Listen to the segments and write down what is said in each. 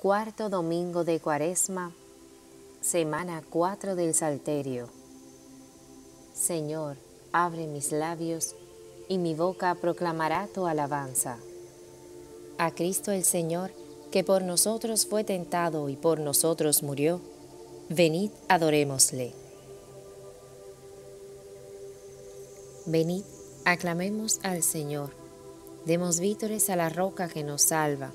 Cuarto domingo de Cuaresma, semana 4 del Salterio. Señor, abre mis labios y mi boca proclamará tu alabanza. A Cristo el Señor, que por nosotros fue tentado y por nosotros murió, venid adorémosle. Venid, aclamemos al Señor, demos vítores a la roca que nos salva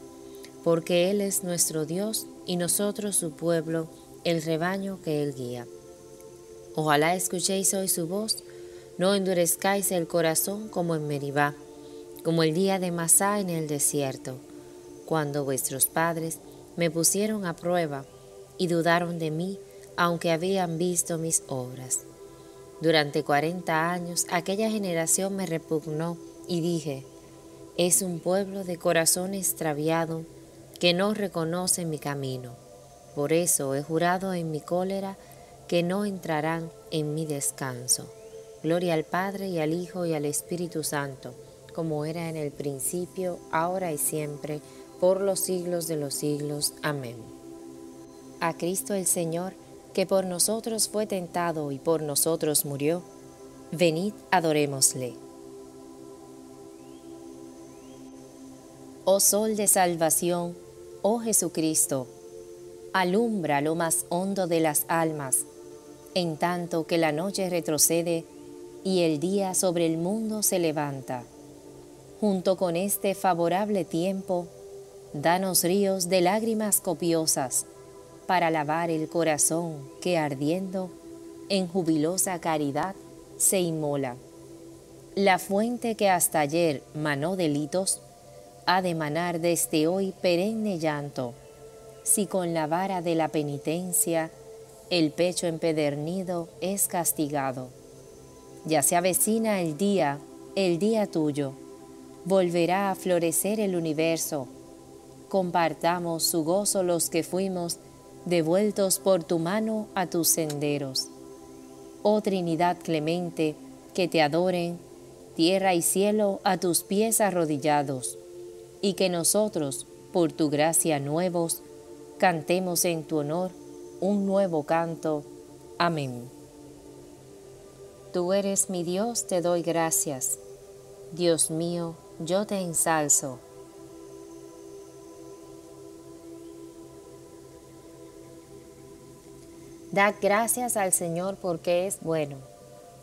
porque Él es nuestro Dios y nosotros su pueblo, el rebaño que Él guía. Ojalá escuchéis hoy su voz, no endurezcáis el corazón como en Meribá, como el día de Masá en el desierto, cuando vuestros padres me pusieron a prueba y dudaron de mí, aunque habían visto mis obras. Durante cuarenta años aquella generación me repugnó y dije, es un pueblo de corazón extraviado que no reconoce mi camino. Por eso he jurado en mi cólera que no entrarán en mi descanso. Gloria al Padre y al Hijo y al Espíritu Santo, como era en el principio, ahora y siempre, por los siglos de los siglos. Amén. A Cristo el Señor, que por nosotros fue tentado y por nosotros murió, venid adorémosle. Oh Sol de Salvación, Oh Jesucristo, alumbra lo más hondo de las almas, en tanto que la noche retrocede y el día sobre el mundo se levanta. Junto con este favorable tiempo, danos ríos de lágrimas copiosas para lavar el corazón que ardiendo en jubilosa caridad se inmola. La fuente que hasta ayer manó delitos, ha de manar desde hoy perenne llanto, si con la vara de la penitencia el pecho empedernido es castigado. Ya se avecina el día, el día tuyo, volverá a florecer el universo. Compartamos su gozo los que fuimos devueltos por tu mano a tus senderos. Oh Trinidad clemente, que te adoren, tierra y cielo a tus pies arrodillados y que nosotros, por tu gracia nuevos, cantemos en tu honor un nuevo canto. Amén. Tú eres mi Dios, te doy gracias. Dios mío, yo te ensalzo. Dad gracias al Señor porque es bueno,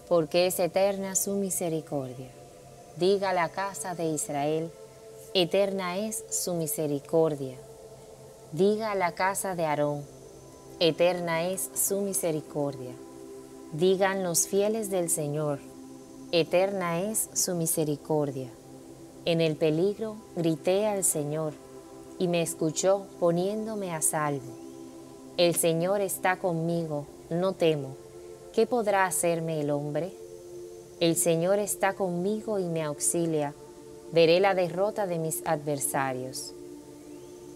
porque es eterna su misericordia. Diga la casa de Israel, Eterna es su misericordia. Diga la casa de Aarón, eterna es su misericordia. Digan los fieles del Señor, eterna es su misericordia. En el peligro grité al Señor y me escuchó poniéndome a salvo. El Señor está conmigo, no temo. ¿Qué podrá hacerme el hombre? El Señor está conmigo y me auxilia veré la derrota de mis adversarios.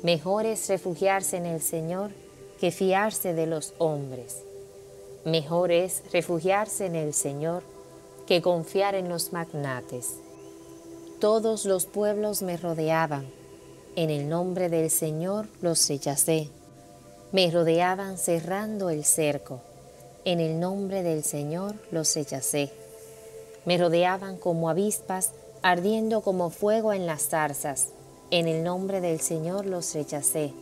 Mejor es refugiarse en el Señor que fiarse de los hombres. Mejor es refugiarse en el Señor que confiar en los magnates. Todos los pueblos me rodeaban, en el nombre del Señor los rechacé. Me rodeaban cerrando el cerco, en el nombre del Señor los rechacé. Me rodeaban como avispas ardiendo como fuego en las zarzas. En el nombre del Señor los rechacé.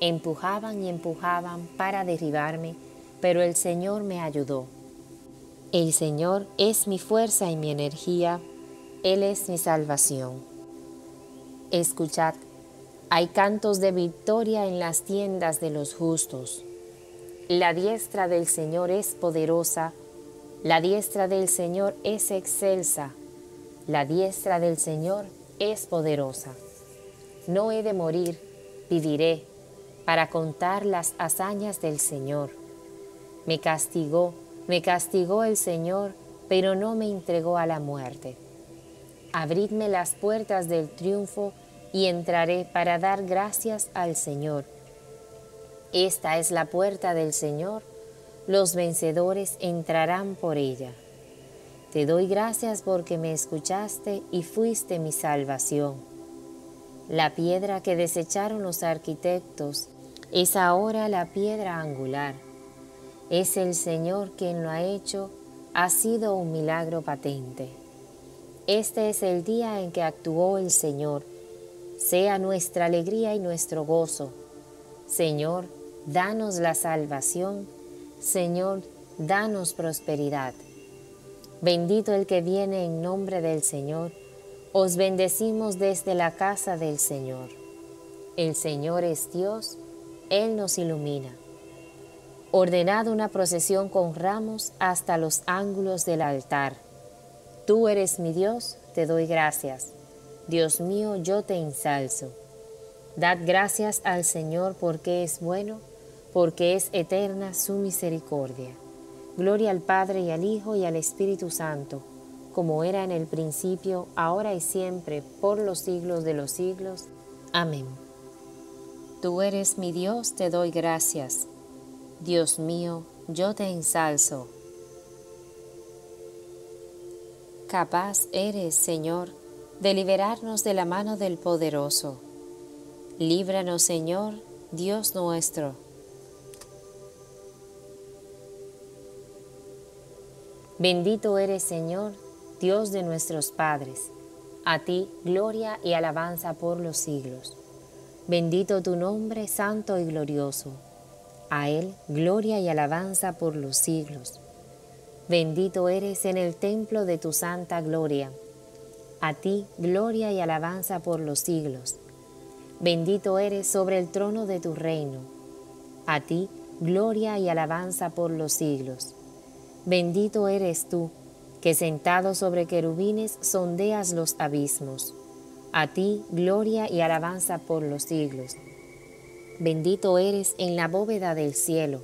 Empujaban y empujaban para derribarme, pero el Señor me ayudó. El Señor es mi fuerza y mi energía, Él es mi salvación. Escuchad, hay cantos de victoria en las tiendas de los justos. La diestra del Señor es poderosa, la diestra del Señor es excelsa la diestra del Señor es poderosa. No he de morir, viviré, para contar las hazañas del Señor. Me castigó, me castigó el Señor, pero no me entregó a la muerte. Abridme las puertas del triunfo y entraré para dar gracias al Señor. Esta es la puerta del Señor, los vencedores entrarán por ella. Te doy gracias porque me escuchaste y fuiste mi salvación. La piedra que desecharon los arquitectos es ahora la piedra angular. Es el Señor quien lo ha hecho, ha sido un milagro patente. Este es el día en que actuó el Señor. Sea nuestra alegría y nuestro gozo. Señor, danos la salvación. Señor, danos prosperidad. Bendito el que viene en nombre del Señor. Os bendecimos desde la casa del Señor. El Señor es Dios, Él nos ilumina. Ordenad una procesión con ramos hasta los ángulos del altar. Tú eres mi Dios, te doy gracias. Dios mío, yo te ensalzo. Dad gracias al Señor porque es bueno, porque es eterna su misericordia. Gloria al Padre y al Hijo y al Espíritu Santo, como era en el principio, ahora y siempre, por los siglos de los siglos. Amén. Tú eres mi Dios, te doy gracias. Dios mío, yo te ensalzo. Capaz eres, Señor, de liberarnos de la mano del poderoso. Líbranos, Señor, Dios nuestro Bendito eres Señor, Dios de nuestros padres. A ti gloria y alabanza por los siglos. Bendito tu nombre, santo y glorioso. A Él gloria y alabanza por los siglos. Bendito eres en el templo de tu santa gloria. A ti gloria y alabanza por los siglos. Bendito eres sobre el trono de tu reino. A ti gloria y alabanza por los siglos. Bendito eres tú, que sentado sobre querubines sondeas los abismos. A ti gloria y alabanza por los siglos. Bendito eres en la bóveda del cielo.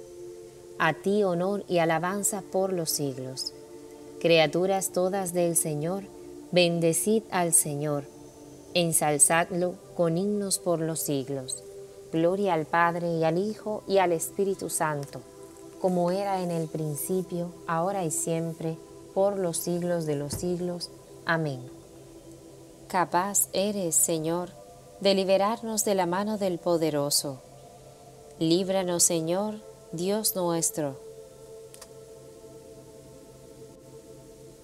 A ti honor y alabanza por los siglos. Criaturas todas del Señor, bendecid al Señor. Ensalzadlo con himnos por los siglos. Gloria al Padre y al Hijo y al Espíritu Santo como era en el principio, ahora y siempre, por los siglos de los siglos. Amén. Capaz eres, Señor, de liberarnos de la mano del poderoso. Líbranos, Señor, Dios nuestro.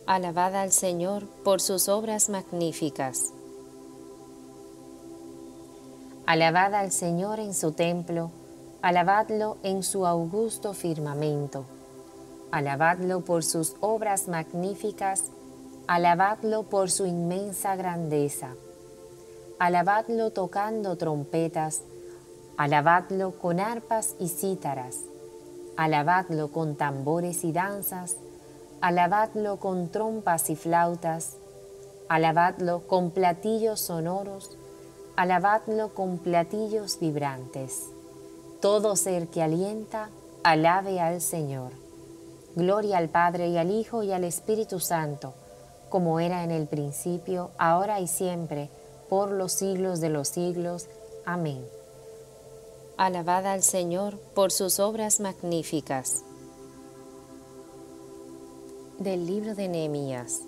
Alabad al Señor por sus obras magníficas. Alabad al Señor en su templo Alabadlo en su augusto firmamento. Alabadlo por sus obras magníficas. Alabadlo por su inmensa grandeza. Alabadlo tocando trompetas. Alabadlo con arpas y cítaras. Alabadlo con tambores y danzas. Alabadlo con trompas y flautas. Alabadlo con platillos sonoros. Alabadlo con platillos vibrantes todo ser que alienta, alabe al Señor. Gloria al Padre y al Hijo y al Espíritu Santo, como era en el principio, ahora y siempre, por los siglos de los siglos. Amén. Alabad al Señor por sus obras magníficas. Del libro de Nehemías.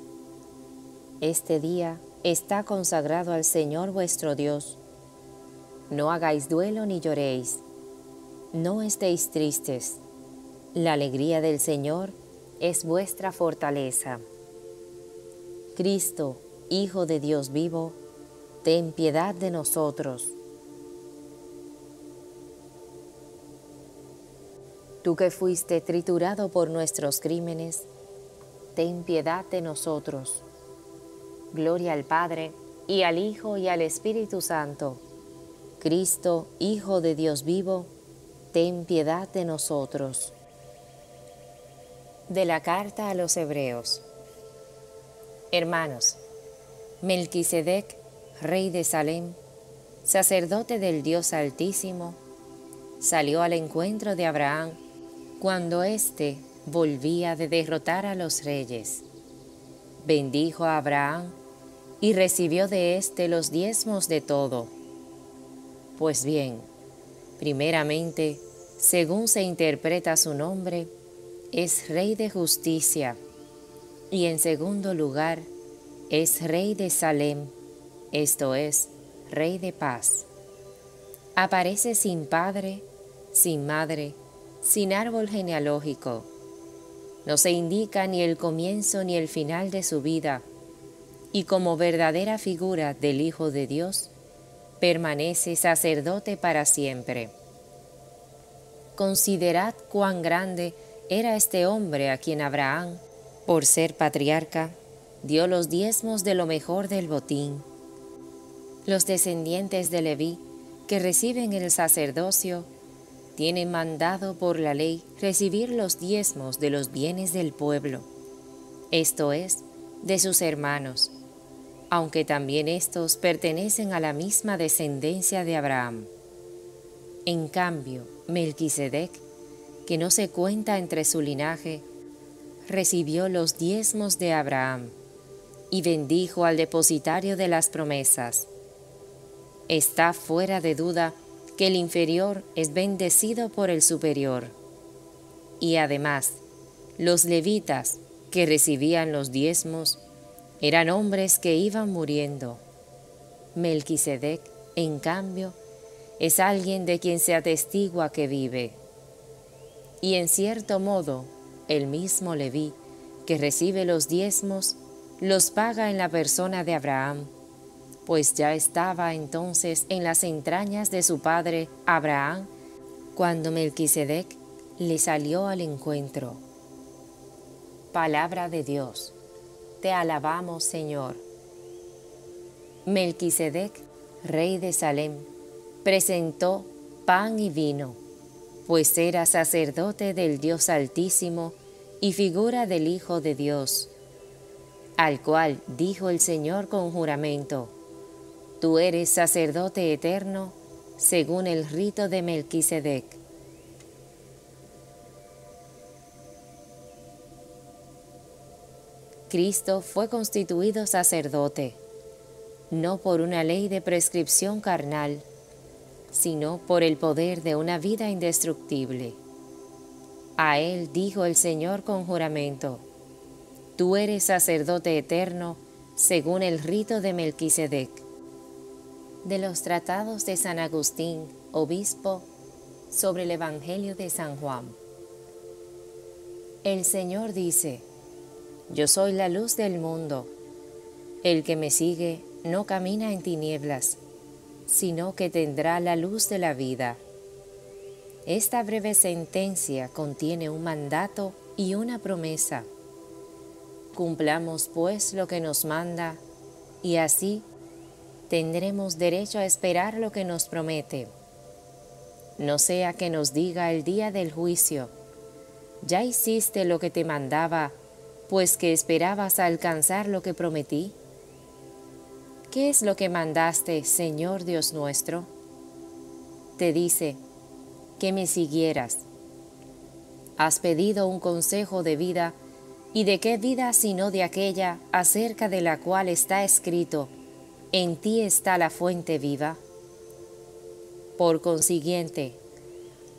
Este día está consagrado al Señor vuestro Dios. No hagáis duelo ni lloréis no estéis tristes. La alegría del Señor es vuestra fortaleza. Cristo, Hijo de Dios vivo, ten piedad de nosotros. Tú que fuiste triturado por nuestros crímenes, ten piedad de nosotros. Gloria al Padre, y al Hijo, y al Espíritu Santo. Cristo, Hijo de Dios vivo, ten piedad de nosotros. De la carta a los Hebreos. Hermanos, Melquisedec, rey de Salem, sacerdote del Dios Altísimo, salió al encuentro de Abraham cuando éste volvía de derrotar a los reyes. Bendijo a Abraham y recibió de éste los diezmos de todo. Pues bien, primeramente, según se interpreta su nombre, es Rey de Justicia, y en segundo lugar, es Rey de Salem, esto es, Rey de Paz. Aparece sin padre, sin madre, sin árbol genealógico. No se indica ni el comienzo ni el final de su vida, y como verdadera figura del Hijo de Dios, permanece sacerdote para siempre. Considerad cuán grande era este hombre a quien Abraham, por ser patriarca, dio los diezmos de lo mejor del botín. Los descendientes de Leví, que reciben el sacerdocio, tienen mandado por la ley recibir los diezmos de los bienes del pueblo, esto es, de sus hermanos, aunque también éstos pertenecen a la misma descendencia de Abraham. En cambio, Melquisedec, que no se cuenta entre su linaje, recibió los diezmos de Abraham y bendijo al depositario de las promesas. Está fuera de duda que el inferior es bendecido por el superior. Y además, los levitas que recibían los diezmos eran hombres que iban muriendo. Melquisedec, en cambio, es alguien de quien se atestigua que vive. Y en cierto modo, el mismo Leví, que recibe los diezmos, los paga en la persona de Abraham pues ya estaba entonces en las entrañas de su padre Abraham cuando Melquisedec le salió al encuentro. Palabra de Dios, te alabamos Señor. Melquisedec, rey de Salem, presentó pan y vino, pues era sacerdote del Dios Altísimo y figura del Hijo de Dios, al cual dijo el Señor con juramento, Tú eres sacerdote eterno según el rito de Melquisedec. Cristo fue constituido sacerdote, no por una ley de prescripción carnal, sino por el poder de una vida indestructible. A él dijo el Señor con juramento, Tú eres sacerdote eterno según el rito de Melquisedec de los tratados de San Agustín, obispo, sobre el Evangelio de San Juan. El Señor dice, Yo soy la luz del mundo. El que me sigue no camina en tinieblas, sino que tendrá la luz de la vida. Esta breve sentencia contiene un mandato y una promesa. Cumplamos pues lo que nos manda, y así tendremos derecho a esperar lo que nos promete. No sea que nos diga el día del juicio, ya hiciste lo que te mandaba, pues que esperabas alcanzar lo que prometí. ¿Qué es lo que mandaste, Señor Dios nuestro? Te dice, que me siguieras. Has pedido un consejo de vida, ¿y de qué vida sino de aquella acerca de la cual está escrito? en ti está la fuente viva. Por consiguiente,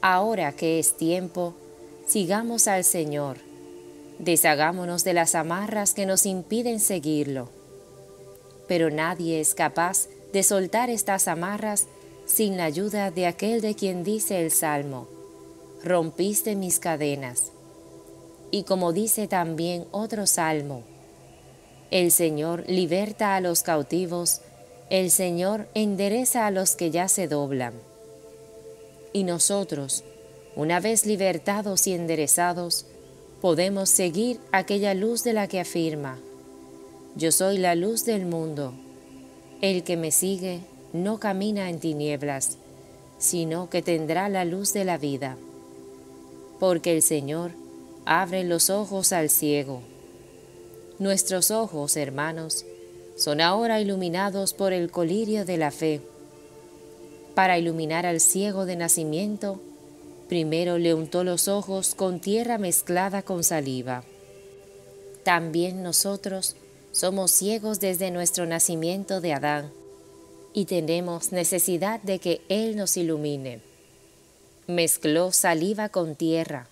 ahora que es tiempo, sigamos al Señor, deshagámonos de las amarras que nos impiden seguirlo. Pero nadie es capaz de soltar estas amarras sin la ayuda de aquel de quien dice el Salmo, rompiste mis cadenas. Y como dice también otro Salmo, el Señor liberta a los cautivos, el Señor endereza a los que ya se doblan. Y nosotros, una vez libertados y enderezados, podemos seguir aquella luz de la que afirma, yo soy la luz del mundo. El que me sigue no camina en tinieblas, sino que tendrá la luz de la vida. Porque el Señor abre los ojos al ciego Nuestros ojos, hermanos, son ahora iluminados por el colirio de la fe, para iluminar al ciego de nacimiento Primero le untó los ojos con tierra mezclada con saliva. También nosotros somos ciegos desde nuestro nacimiento de Adán y tenemos necesidad de que Él nos ilumine. Mezcló saliva con tierra.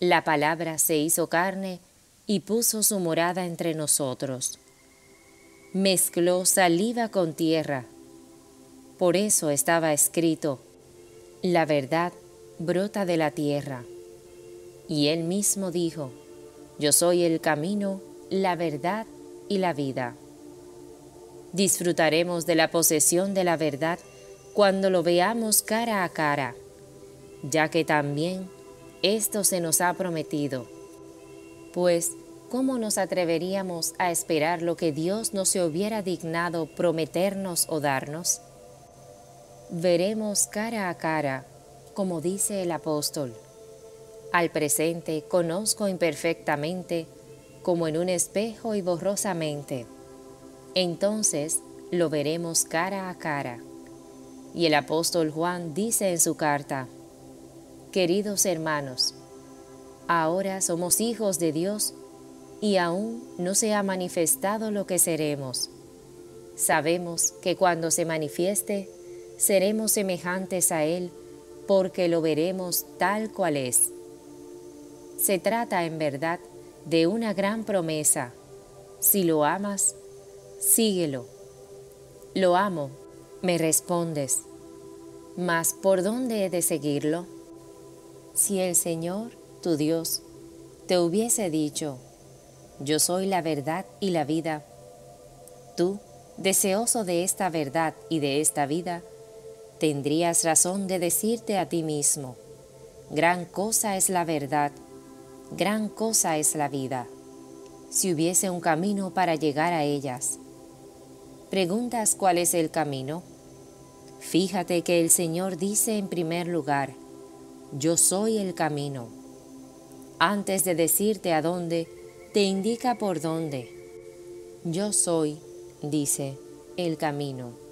La palabra se hizo carne y puso su morada entre nosotros. Mezcló saliva con tierra. Por eso estaba escrito, la verdad brota de la tierra. Y él mismo dijo, yo soy el camino, la verdad y la vida. Disfrutaremos de la posesión de la verdad cuando lo veamos cara a cara, ya que también esto se nos ha prometido. Pues, ¿cómo nos atreveríamos a esperar lo que Dios no se hubiera dignado prometernos o darnos? Veremos cara a cara como dice el apóstol. Al presente conozco imperfectamente, como en un espejo y borrosamente. Entonces lo veremos cara a cara. Y el apóstol Juan dice en su carta, Queridos hermanos, ahora somos hijos de Dios y aún no se ha manifestado lo que seremos. Sabemos que cuando se manifieste, seremos semejantes a Él porque lo veremos tal cual es. Se trata en verdad de una gran promesa. Si lo amas, síguelo. Lo amo, me respondes. Mas ¿por dónde he de seguirlo? Si el Señor, tu Dios, te hubiese dicho, yo soy la verdad y la vida, tú, deseoso de esta verdad y de esta vida, tendrías razón de decirte a ti mismo, gran cosa es la verdad, gran cosa es la vida, si hubiese un camino para llegar a ellas. ¿Preguntas cuál es el camino? Fíjate que el Señor dice en primer lugar, yo soy el camino. Antes de decirte a dónde, te indica por dónde. Yo soy, dice, el camino.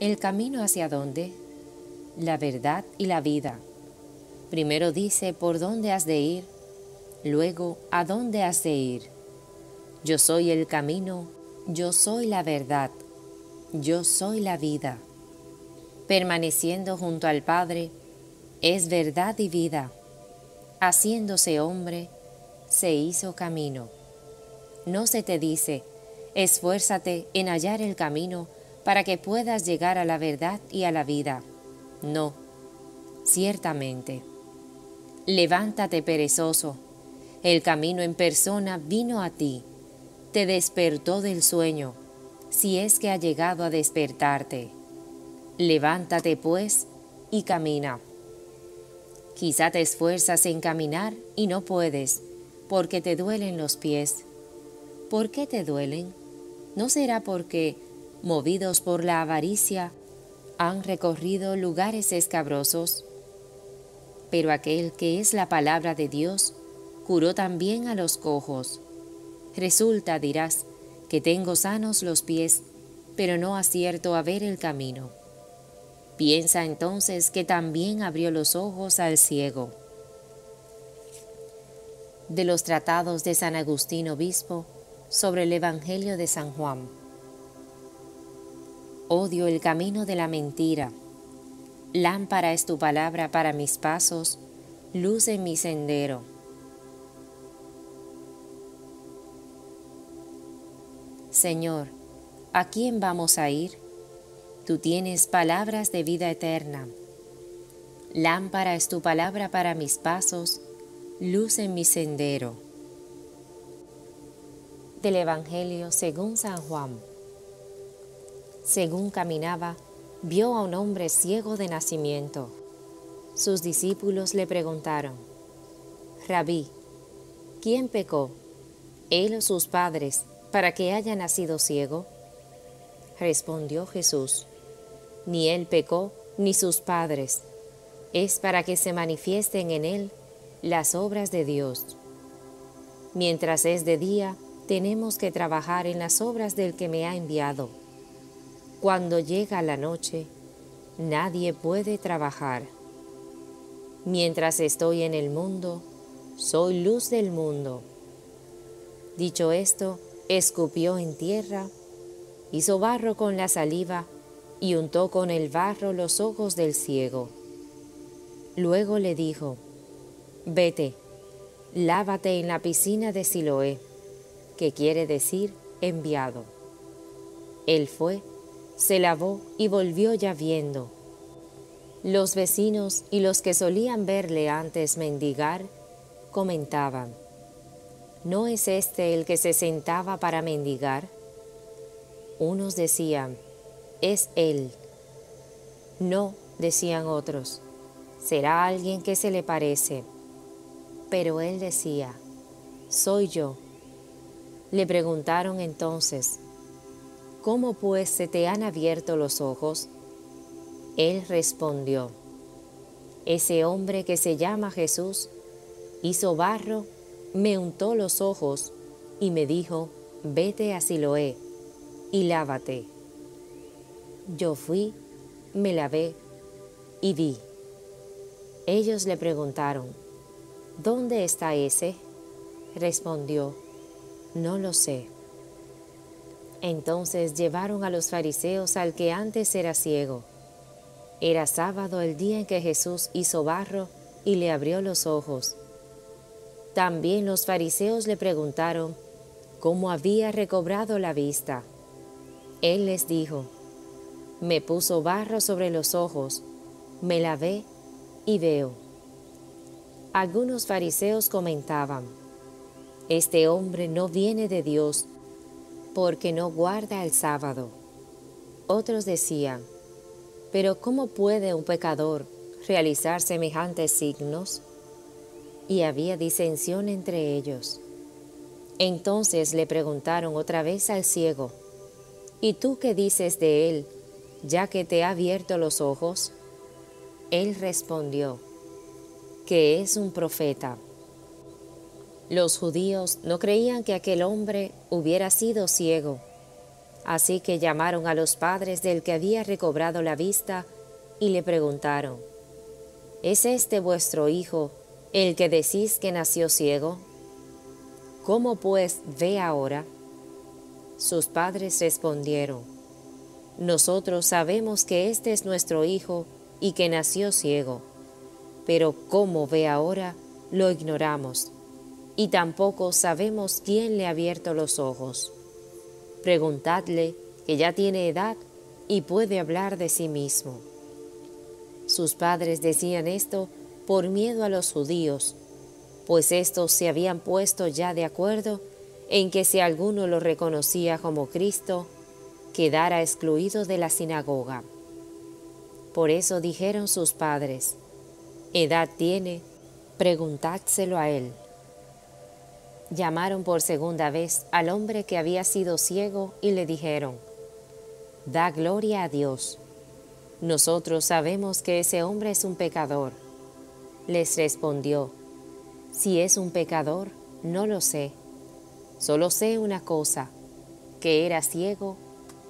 ¿El camino hacia dónde? La verdad y la vida. Primero dice por dónde has de ir, luego a dónde has de ir. Yo soy el camino, yo soy la verdad, yo soy la vida. Permaneciendo junto al Padre, es verdad y vida. Haciéndose hombre, se hizo camino. No se te dice, esfuérzate en hallar el camino para que puedas llegar a la verdad y a la vida. No, ciertamente. Levántate perezoso. El camino en persona vino a ti, te despertó del sueño, si es que ha llegado a despertarte. Levántate pues y camina. Quizá te esfuerzas en caminar y no puedes, porque te duelen los pies. ¿Por qué te duelen? ¿No será porque movidos por la avaricia, han recorrido lugares escabrosos. Pero aquel que es la palabra de Dios curó también a los cojos. Resulta, dirás, que tengo sanos los pies, pero no acierto a ver el camino. Piensa entonces que también abrió los ojos al ciego. De los tratados de San Agustín Obispo sobre el Evangelio de San Juan. Odio el camino de la mentira. Lámpara es tu palabra para mis pasos, luz en mi sendero. Señor, ¿a quién vamos a ir? Tú tienes palabras de vida eterna. Lámpara es tu palabra para mis pasos, luz en mi sendero. Del Evangelio según San Juan. Según caminaba, vio a un hombre ciego de nacimiento. Sus discípulos le preguntaron, Rabí, ¿quién pecó, él o sus padres, para que haya nacido ciego? Respondió Jesús, ni él pecó, ni sus padres, es para que se manifiesten en él las obras de Dios. Mientras es de día, tenemos que trabajar en las obras del que me ha enviado. Cuando llega la noche, nadie puede trabajar. Mientras estoy en el mundo, soy luz del mundo. Dicho esto, escupió en tierra, hizo barro con la saliva y untó con el barro los ojos del ciego. Luego le dijo, Vete, lávate en la piscina de Siloé, que quiere decir enviado. Él fue, se lavó y volvió ya viendo. Los vecinos y los que solían verle antes mendigar comentaban, ¿no es este el que se sentaba para mendigar? Unos decían, es él. No, decían otros, será alguien que se le parece. Pero él decía, soy yo. Le preguntaron entonces, ¿cómo pues se te han abierto los ojos? Él respondió, ese hombre que se llama Jesús hizo barro, me untó los ojos y me dijo, vete a Siloé y lávate. Yo fui, me lavé y vi. Ellos le preguntaron, ¿dónde está ese? Respondió, no lo sé. Entonces llevaron a los fariseos al que antes era ciego. Era sábado el día en que Jesús hizo barro y le abrió los ojos. También los fariseos le preguntaron cómo había recobrado la vista. Él les dijo, me puso barro sobre los ojos, me lavé y veo. Algunos fariseos comentaban, este hombre no viene de Dios porque no guarda el sábado. Otros decían, pero ¿cómo puede un pecador realizar semejantes signos? Y había disensión entre ellos. Entonces le preguntaron otra vez al ciego, ¿y tú qué dices de él? ya que te ha abierto los ojos? Él respondió, que es un profeta. Los judíos no creían que aquel hombre hubiera sido ciego, así que llamaron a los padres del que había recobrado la vista y le preguntaron, ¿Es este vuestro hijo el que decís que nació ciego? ¿Cómo pues ve ahora? Sus padres respondieron, nosotros sabemos que este es nuestro Hijo y que nació ciego, pero cómo ve ahora, lo ignoramos, y tampoco sabemos quién le ha abierto los ojos. Preguntadle, que ya tiene edad y puede hablar de sí mismo. Sus padres decían esto por miedo a los judíos, pues estos se habían puesto ya de acuerdo en que si alguno lo reconocía como Cristo, quedara excluido de la sinagoga. Por eso dijeron sus padres, edad tiene, preguntádselo a él. Llamaron por segunda vez al hombre que había sido ciego y le dijeron, Da gloria a Dios. Nosotros sabemos que ese hombre es un pecador. Les respondió, Si es un pecador, no lo sé. Solo sé una cosa, que era ciego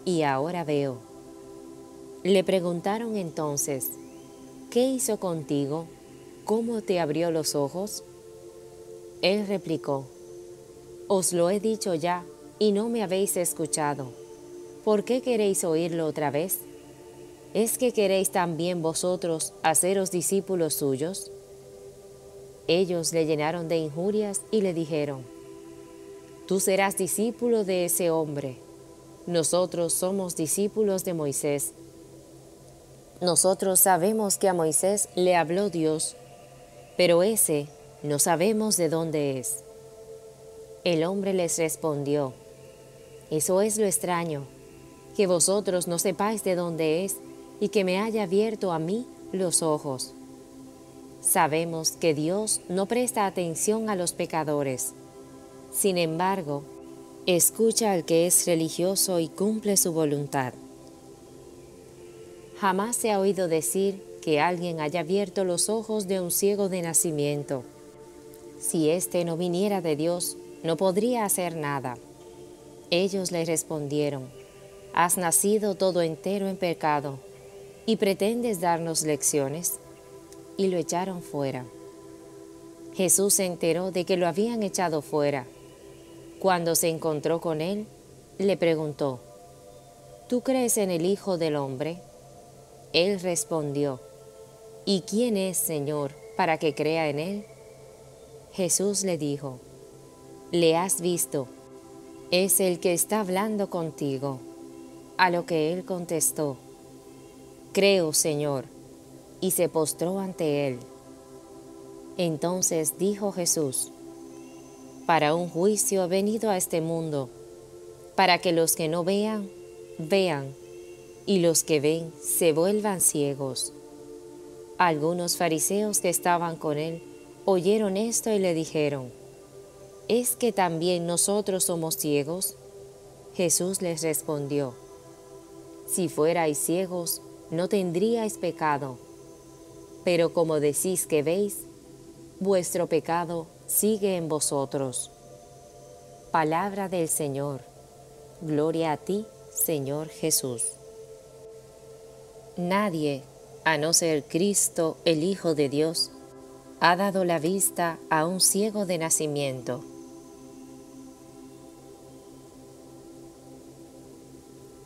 y ahora veo. Le preguntaron entonces, ¿qué hizo contigo? ¿Cómo te abrió los ojos? Él replicó, Os lo he dicho ya y no me habéis escuchado. ¿Por qué queréis oírlo otra vez? ¿Es que queréis también vosotros haceros discípulos suyos? Ellos le llenaron de injurias y le dijeron, Tú serás discípulo de ese hombre nosotros somos discípulos de Moisés. Nosotros sabemos que a Moisés le habló Dios, pero ese no sabemos de dónde es. El hombre les respondió, Eso es lo extraño, que vosotros no sepáis de dónde es y que me haya abierto a mí los ojos. Sabemos que Dios no presta atención a los pecadores. Sin embargo, Escucha al que es religioso y cumple su voluntad. Jamás se ha oído decir que alguien haya abierto los ojos de un ciego de nacimiento. Si éste no viniera de Dios, no podría hacer nada. Ellos le respondieron, Has nacido todo entero en pecado, y pretendes darnos lecciones. y lo echaron fuera. Jesús se enteró de que lo habían echado fuera. Cuando se encontró con él, le preguntó, ¿Tú crees en el Hijo del Hombre? Él respondió, ¿Y quién es, Señor, para que crea en él? Jesús le dijo, Le has visto, es el que está hablando contigo. A lo que él contestó, Creo, Señor, y se postró ante él. Entonces dijo Jesús, para un juicio venido a este mundo, para que los que no vean, vean, y los que ven se vuelvan ciegos. Algunos fariseos que estaban con él oyeron esto y le dijeron, ¿es que también nosotros somos ciegos? Jesús les respondió, si fuerais ciegos, no tendríais pecado, pero como decís que veis, vuestro pecado sigue en vosotros. Palabra del Señor. Gloria a ti, Señor Jesús. Nadie, a no ser Cristo, el Hijo de Dios, ha dado la vista a un ciego de nacimiento.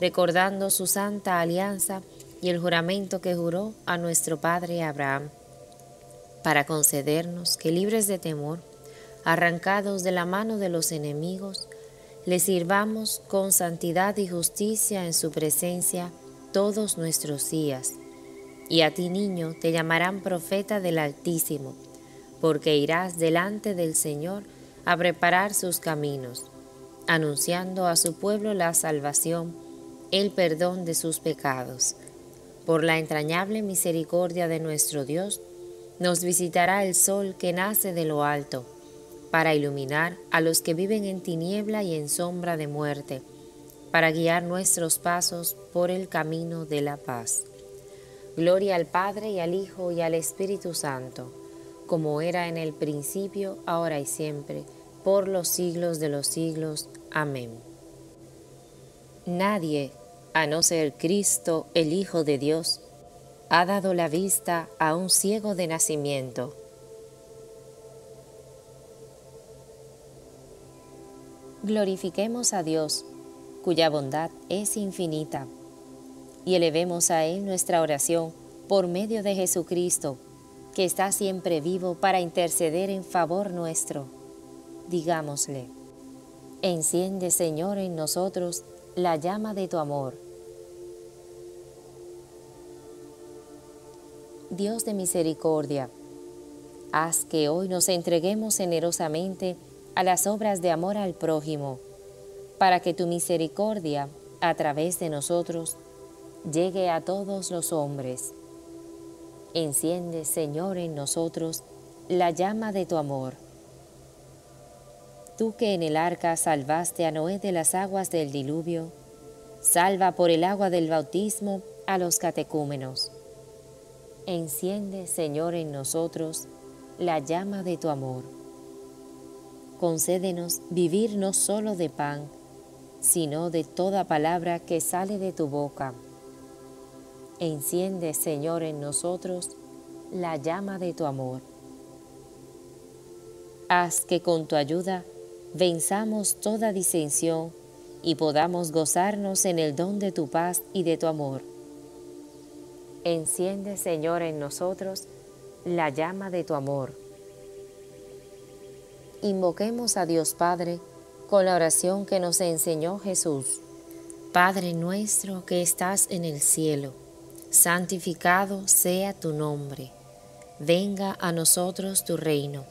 recordando su santa alianza y el juramento que juró a nuestro padre Abraham para concedernos que libres de temor, arrancados de la mano de los enemigos, le sirvamos con santidad y justicia en su presencia todos nuestros días. Y a ti, niño, te llamarán profeta del Altísimo, porque irás delante del Señor a preparar sus caminos, anunciando a su pueblo la salvación, el perdón de sus pecados. Por la entrañable misericordia de nuestro Dios, nos visitará el sol que nace de lo alto, para iluminar a los que viven en tiniebla y en sombra de muerte, para guiar nuestros pasos por el camino de la paz. Gloria al Padre y al Hijo y al Espíritu Santo, como era en el principio, ahora y siempre, por los siglos de los siglos. Amén. Nadie, a no ser Cristo, el Hijo de Dios, ha dado la vista a un ciego de nacimiento. Glorifiquemos a Dios, cuya bondad es infinita, y elevemos a Él nuestra oración por medio de Jesucristo, que está siempre vivo para interceder en favor nuestro. Digámosle, enciende Señor en nosotros la llama de tu amor Dios de misericordia, haz que hoy nos entreguemos generosamente a las obras de amor al prójimo, para que tu misericordia, a través de nosotros, llegue a todos los hombres. Enciende, Señor, en nosotros la llama de tu amor. Tú que en el arca salvaste a Noé de las aguas del diluvio, salva por el agua del bautismo a los catecúmenos Enciende, Señor, en nosotros la llama de tu amor. Concédenos vivir no solo de pan, sino de toda palabra que sale de tu boca. Enciende, Señor, en nosotros la llama de tu amor. Haz que con tu ayuda venzamos toda disensión y podamos gozarnos en el don de tu paz y de tu amor Enciende, Señor, en nosotros la llama de tu amor. Invoquemos a Dios Padre con la oración que nos enseñó Jesús. Padre nuestro que estás en el cielo, santificado sea tu nombre. Venga a nosotros tu reino.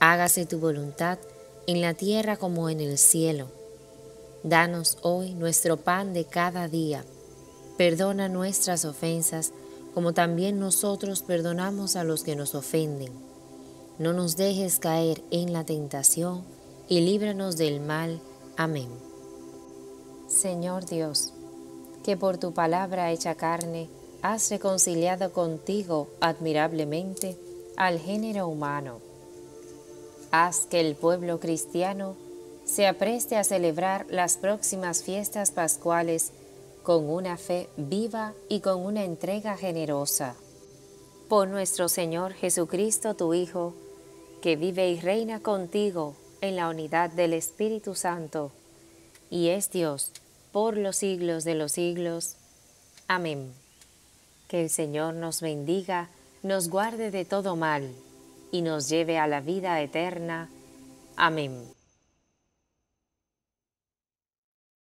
Hágase tu voluntad en la tierra como en el cielo. Danos hoy nuestro pan de cada día Perdona nuestras ofensas, como también nosotros perdonamos a los que nos ofenden. No nos dejes caer en la tentación, y líbranos del mal. Amén. Señor Dios, que por tu palabra hecha carne, has reconciliado contigo admirablemente al género humano. Haz que el pueblo cristiano se apreste a celebrar las próximas fiestas pascuales con una fe viva y con una entrega generosa. Por nuestro Señor Jesucristo, tu Hijo, que vive y reina contigo en la unidad del Espíritu Santo, y es Dios por los siglos de los siglos. Amén. Que el Señor nos bendiga, nos guarde de todo mal, y nos lleve a la vida eterna. Amén.